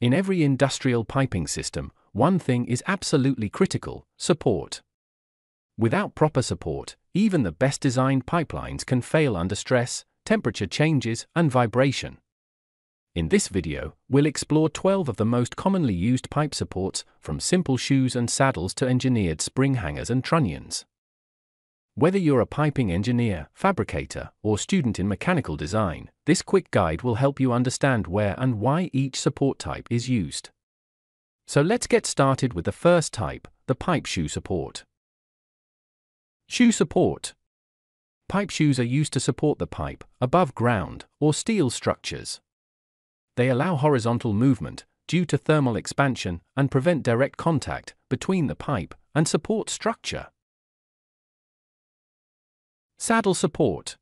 In every industrial piping system, one thing is absolutely critical support. Without proper support, even the best designed pipelines can fail under stress, temperature changes, and vibration. In this video, we'll explore 12 of the most commonly used pipe supports, from simple shoes and saddles to engineered spring hangers and trunnions. Whether you're a piping engineer, fabricator, or student in mechanical design, this quick guide will help you understand where and why each support type is used. So let's get started with the first type, the pipe shoe support. Shoe support. Pipe shoes are used to support the pipe, above ground, or steel structures. They allow horizontal movement, due to thermal expansion, and prevent direct contact between the pipe and support structure. Saddle support.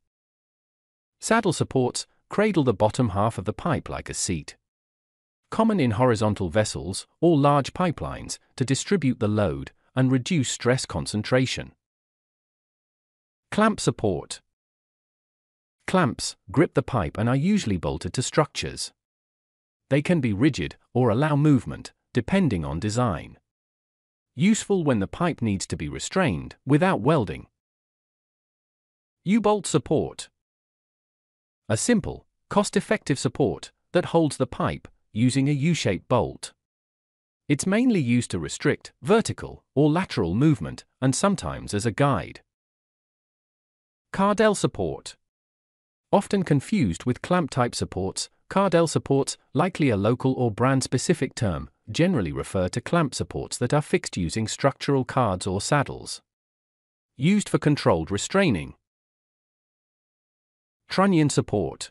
Saddle supports cradle the bottom half of the pipe like a seat. Common in horizontal vessels or large pipelines to distribute the load and reduce stress concentration. Clamp support. Clamps grip the pipe and are usually bolted to structures. They can be rigid or allow movement, depending on design. Useful when the pipe needs to be restrained without welding. U-bolt support. A simple, cost-effective support that holds the pipe using a U-shaped bolt. It's mainly used to restrict vertical or lateral movement and sometimes as a guide. Cardell support. Often confused with clamp-type supports, Cardell supports, likely a local or brand-specific term, generally refer to clamp supports that are fixed using structural cards or saddles. Used for controlled restraining. Trunnion support.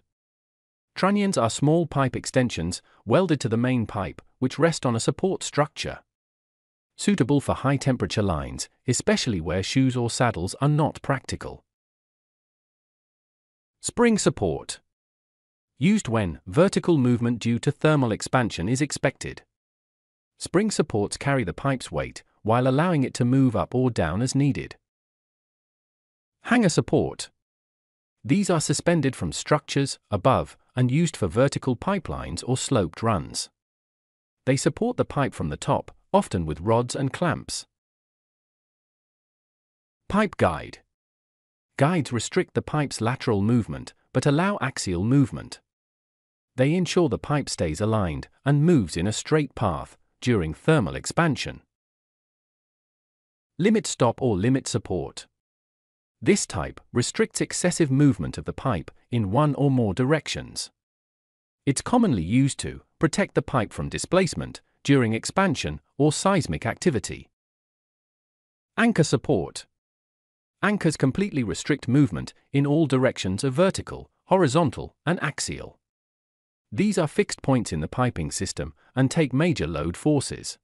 Trunnions are small pipe extensions, welded to the main pipe, which rest on a support structure. Suitable for high temperature lines, especially where shoes or saddles are not practical. Spring support. Used when vertical movement due to thermal expansion is expected. Spring supports carry the pipe's weight while allowing it to move up or down as needed. Hanger support. These are suspended from structures above and used for vertical pipelines or sloped runs. They support the pipe from the top, often with rods and clamps. Pipe guide. Guides restrict the pipe's lateral movement, but allow axial movement. They ensure the pipe stays aligned and moves in a straight path during thermal expansion. Limit stop or limit support. This type restricts excessive movement of the pipe in one or more directions. It's commonly used to protect the pipe from displacement during expansion or seismic activity. Anchor support. Anchors completely restrict movement in all directions of vertical, horizontal, and axial. These are fixed points in the piping system and take major load forces.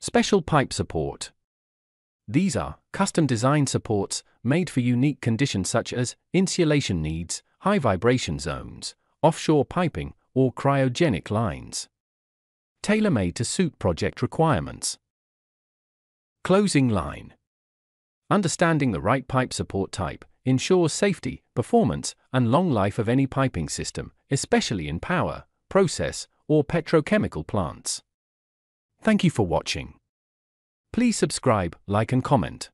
Special pipe support. These are custom designed supports made for unique conditions such as insulation needs, high vibration zones, offshore piping, or cryogenic lines. Tailor made to suit project requirements. Closing line. Understanding the right pipe support type ensures safety, performance, and long life of any piping system, especially in power, process, or petrochemical plants. Thank you for watching. Please subscribe, like and comment.